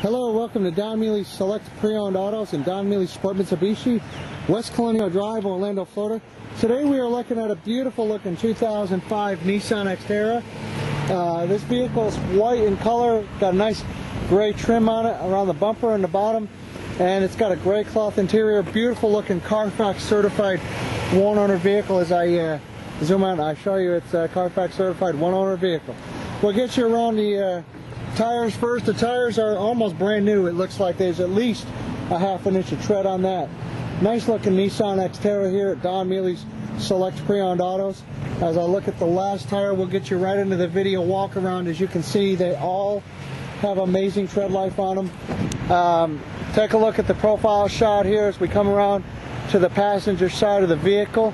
Hello, welcome to Don Mealey Select Pre-Owned Autos and Don Mealey Sport Mitsubishi, West Colonial Drive, Orlando, Florida. Today we are looking at a beautiful looking 2005 Nissan Xterra. Uh, this vehicle is white in color, got a nice gray trim on it around the bumper and the bottom, and it's got a gray cloth interior, beautiful looking Carfax certified one owner vehicle as I uh, zoom out I show you it's a Carfax certified one owner vehicle. We'll get you around the uh, tires first. The tires are almost brand new. It looks like there's at least a half an inch of tread on that. Nice looking Nissan Xterra here at Don Mealey's Select Pre-Owned Autos. As I look at the last tire, we'll get you right into the video walk around. As you can see, they all have amazing tread life on them. Um, take a look at the profile shot here as we come around to the passenger side of the vehicle.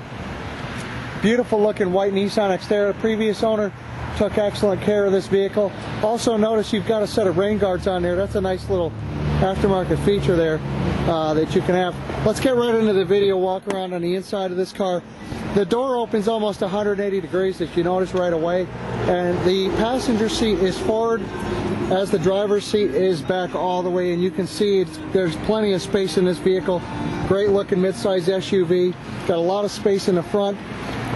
Beautiful looking white Nissan Xterra. Previous owner took excellent care of this vehicle. Also notice you've got a set of rain guards on there. That's a nice little aftermarket feature there uh, that you can have. Let's get right into the video walk around on the inside of this car. The door opens almost 180 degrees as you notice right away and the passenger seat is forward as the driver's seat is back all the way and you can see there's plenty of space in this vehicle. Great looking midsize SUV. Got a lot of space in the front.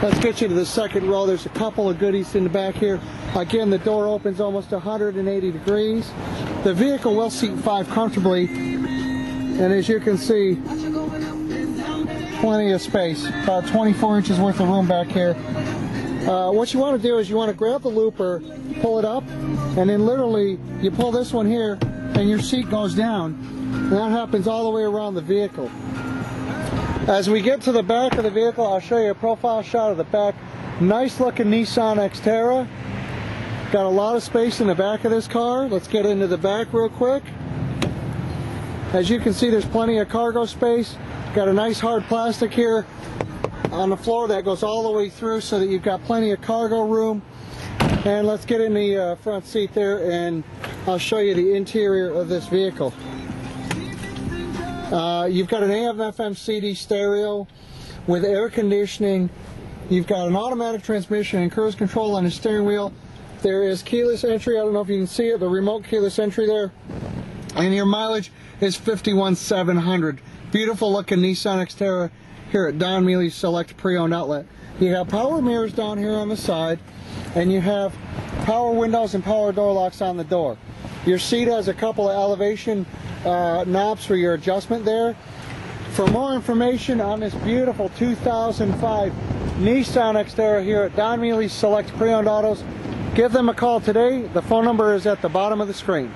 Let's get you to the second row. There's a couple of goodies in the back here. Again, the door opens almost 180 degrees. The vehicle will seat five comfortably. And as you can see, plenty of space. About 24 inches worth of room back here. Uh, what you want to do is you want to grab the looper, pull it up, and then literally you pull this one here and your seat goes down. And that happens all the way around the vehicle. As we get to the back of the vehicle, I'll show you a profile shot of the back. Nice looking Nissan Xterra. Got a lot of space in the back of this car. Let's get into the back real quick. As you can see, there's plenty of cargo space. Got a nice hard plastic here on the floor that goes all the way through so that you've got plenty of cargo room. And let's get in the uh, front seat there and I'll show you the interior of this vehicle. Uh, you've got an AM FM CD stereo with air conditioning. You've got an automatic transmission and cruise control on the steering wheel. There is keyless entry. I don't know if you can see it, the remote keyless entry there. And your mileage is 51,700. Beautiful looking Nissan Xterra here at Don Mealey Select Pre-Owned Outlet. You have power mirrors down here on the side, and you have power windows and power door locks on the door. Your seat has a couple of elevation uh, knobs for your adjustment there. For more information on this beautiful 2005 Nissan Xterra here at Don Mealey Select Pre-Owned Autos, give them a call today. The phone number is at the bottom of the screen.